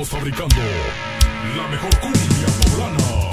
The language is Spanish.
Estamos fabricando la mejor cumbia poblana.